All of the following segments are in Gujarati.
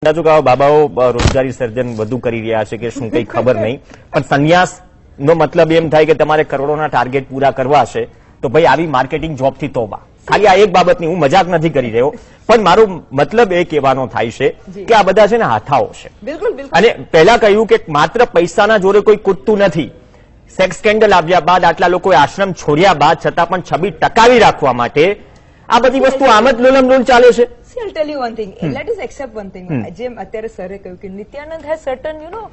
અંદાજો કે બાબાઓ રોજગારી સર્જન વધુ કરી રહ્યા છે કે શું કઈ ખબર નહીં. પણ સંન્યાસ નો મતલબ એમ થાય કે તમારે કરોડોના ટાર્ગેટ પૂરા કરવા છે તો ભાઈ આવી માર્કેટિંગ જોબથી તોબા ખાલી આ એક બાબતની હું મજાક નથી કરી રહ્યો પણ મારો મતલબ એ કહેવાનો થાય છે કે આ બધા છે ને હાથાઓ છે. અને પહેલા કહ્યું કે માત્ર પૈસાના જોડે કોઈ કૂદતું નથી. સેક્સ સ્કેન્ડલ આવ્યા બાદ આટલા લોકોએ આશ્રમ છોડ્યા બાદ છતાં પણ છબી ટકાવી રાખવા માટે આ બધી વસ્તુ આમ જ લોલમ લોલ ચાલે છે See, I'll tell you one thing. Let us accept one thing. જેમ અત્યારે સરે કહ્યું કે Nityanand has certain, you know,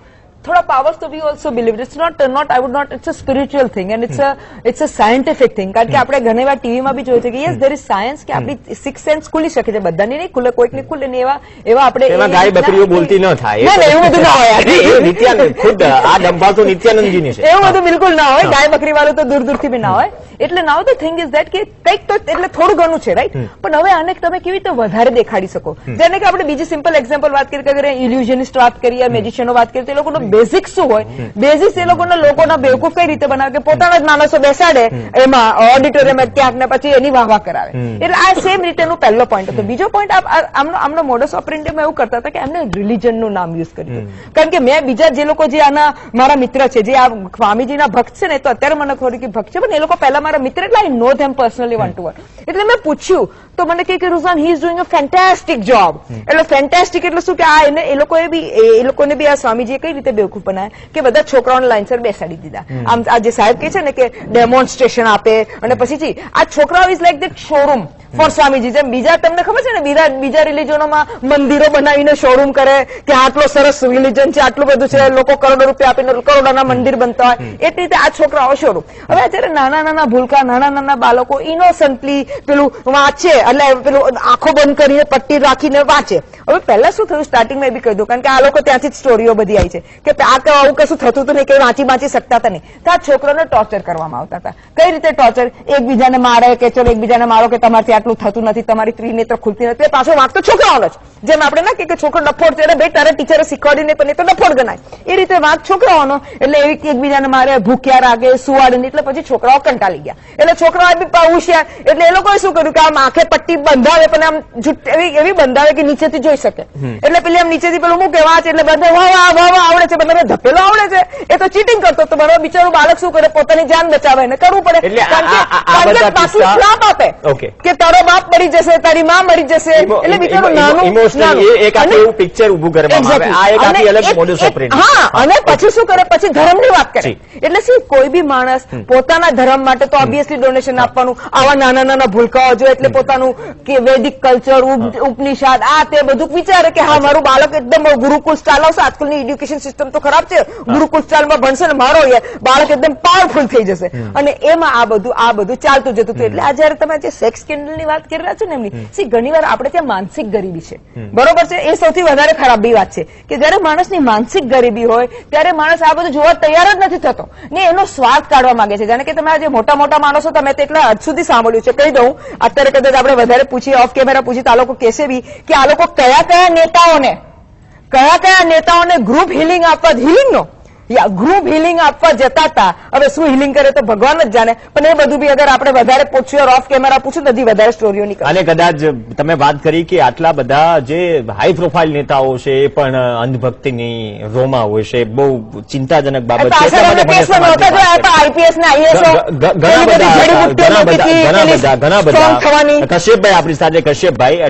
થોડા powers તો we also believe. It's not, not, I would not, it's a spiritual thing and it's a, it's a scientific thing. કારણ કે આપણે ઘણી વાર ટીવીમાં બી જોયું છે કે યસ ધેર ઇઝ સાયન્સ કે આપણી સિક્સ સેન્સ ખુલી શકે છે. બધાની નહીં ખુલે કોઈકની ખુલે ને એવા એવા આપણે ગાય બકરીઓ બોલતી ન થાય. ના, એવું બધું ના હોય. નિત્યાનંદ ખુદ આ ડંભા તો નિત્યાનંદજીની છે. એવું બધું બિલકુલ ના હોય. ગાય બકરી વાળું તો દૂર દૂરથી બી ના હોય. એટલે now the thing is that કે કંઈક તો એટલે થોડું ઘણું છે રાઈટ પણ હવે આને તમે કેવી રીતે વધારે દેખાડી શકો? જેને કે આપણે બીજી સિમ્પલ એક્ઝામ્પલ વાત કરી કે ઇલ્યુઝનિસ્ટ વાત કરીએ મેજિશિયનો વાત કરીએ તો એ લોકોનો બેઝિક શું હોય? બેઝિક્સ એ લોકોના લોકોના બેવકૂફ કઈ રીતે બનાવે? કે પોતાના જ માણસો બેસાડે એમાં ઓડિટોરિયમ ક્યાંક ને પછી એની વાહ વાહ કરાવે એટલે આ સેમ રીતેનો પહેલો પોઈન્ટ હતો. બીજો પોઈન્ટ આમનો આમનો મોડસ ઓપરેન્ડિયમ એવું કરતા હતા કે એમને રિલિજનનું નામ યુઝ કર્યું કારણ કે મેં બીજા જે લોકો જે આના મારા મિત્ર છે જે આ સ્વામીજીના ભક્ત છે ને તો અત્યારે મને ખબર કે ભક્ત છે પણ એ લોકો પહેલા મારા મિત્ર એટલે I know them personally one two one એટલે મેં પૂછ્યું તો મને કહે કે Ruzan he is doing a fantastic job એટલે ફેન્ટાસ્ટિક એટલે શું કે આ એને એ લોકોએ બી એ એ લોકોને બી આ સ્વામીજીએ કઈ રીતે બેવકૂફ બનાવ્યા કે બધા છોકરાઓને લાઇનસર બેસાડી દીધા. આમ આ જે સાહેબ કે છે ને કે ડેમોન્સ્ટ્રેશન આપે અને પછી જી આ છોકરાઓ is like that showroom for Swamiji જેમ. બીજા તમને ખબર છે ને બીજા બીજા રિલિજનોમાં મંદિરો બનાવીને શોરૂમ કરે કે આટલો સરસ રિલિજન છે આટલું બધું છે લોકો કરોડો રૂપિયા આપીને કરોડોના મંદિર બનતા હોય. એટલી રીતે આ છોકરાઓ શોરૂમ હવે અત્યારે નાના નાના ભૂલકા નાના નાના બાળકો ઇનોસન્ટલી પેલું વાંચે એટલે પેલું આંખો બંધ કરીને પટ્ટી રાખીને વાંચે. હવે પહેલા શું થયું? સ્ટાર્ટિંગમાં એ બી કહી દઉં કારણ કે આ લોકો ત્યાંથી જ સ્ટોરીઓ બધી આવી છે. કે આ કે આવું કશું થતું હતું નહીં કે વાંચી વાંચી શકતા હતા નહીં. તો આ છોકરાને ટોર્ચર કરવામાં આવતા હતા. કઈ રીતે ટોર્ચર એકબીજાને મારે કે ચલો એકબીજાને મારો કે તમારથી આટલું થતું નથી, તમારી ત્રિનેત્ર ખુલતી નથી. પાછો વાંક તો છોકરાઓનો જ. જેમ આપણે ના કે છોકરો ડફોડ છે ભાઈ તારા ટીચરે શીખવાડીને પણ તો ડફોડ ગણાય. એ રીતે વાત છોકરાઓનો. એટલે એકબીજાને મારે ભૂખ્યા રાગે સુવાડીને એટલે પછી છોકરાઓ કંટાળી ગયા. એટલે છોકરાઓ બી હોશિયાર એટલે એ લોકોએ શું કર્યું કે આમ આંખે પટ્ટી બંધાવે પણ આમ એવી એવી બંધાવે કે નીચેથી જોઈ શકે. એટલે પેલી આમ નીચેથી પેલું મૂકે વાંચ એટલે બધા વાહ વાહ વાહ વાહ આવડે છે બંને ધપેલો આવડે છે. એ તો ચીટિંગ કરતો તો બરાબર બિચારું બાળક શું કરે? પોતાની જાન બચાવે એને કરવું પડે. કારણ કે- પાછું શ્રાપ આપે. કે તારો બાપ મરી જશે તારી માં મરી જશે. એટલે બિચારું નાનું ઇમોશનલ એક આખું એવું પિક્ચર ઉભું કરવામાં આવે. આ એક આખી અલગ મોડસ ઓપરેન્ડી હા અને પછી શું કરે? પછી ધર્મની વાત કરે. એટલે શું કોઈ બી માણસ પોતાના ધર્મ માટે તો ઓબ્વિયસલી ડોનેશન આપવાનું. આવા નાના નાના ભૂલકાઓ જો એટલે પોતાનું કે વૈદિક કલ્ચર ઉપનિષાદ આ તે બધું વિચારે કે હા મારું બાળક એકદમ ગુરુકુલ સ્ટાઇલ આવશે. આજકાલની એજ્યુકેશન સિસ્ટમ તો ખરાબ છે. ગુરુકુલ સ્ટાઇલમાં ભણશે ને મારો બાળક એકદમ પાવરફુલ થઈ જશે. અને એમાં આ બધું આ બધું ચાલતું જતું હતું. એટલે આ જયારે તમે જે સેક્સની વાત કરી રહ્યા છો ને એમની સી ઘણી વાર આપણે ત્યાં માનસિક ગરીબી છે. બરોબર છે? એ સૌથી વધારે ખરાબી વાત છે કે જયારે માણસની માનસિક ગરીબી હોય, ત્યારે માણસ આ બધું જોવા તૈયાર જ નથી થતો. ને એનો સ્વાદ કાઢવા માંગે છે. જાણે કે તમે આજે મોટા મોટા માણસો, તમે તેટલા હદ સુધી સાંભળ્યું છે. કહી દઉં, અત્યારે કદાચ આપણે વધારે પૂછીએ ઓફ કેમેરા પૂછીએ, તો આ લોકો કહેશે બી કે આ લોકો કયા કયા નેતાઓને, કયા કયા નેતાઓને ગ્રુપ હિલિંગ આપવા હિલિંગ નો ગ્રુપ હિલિંગ આપવા જતા હતા હવે શું હિલિંગ કરે તો ભગવાન જ જાણે. પણ એ બધું બી અગર આપણે વધારે પૂછ્યું ઓફ કેમેરા પૂછ્યું નથી વધારે સ્ટોરીઓ નીકળે અને કદાચ તમે વાત કરી કે આટલા બધા જે હાઈ પ્રોફાઇલ નેતાઓ છે એ પણ અંધભક્તિની રોમાં હોય છે બહુ ચિંતાજનક બાબત છે. ઘણા બધા ઘણા બધા ઘણા બધા કશ્યપભાઈ આપણી સાથે કશ્યપભાઈ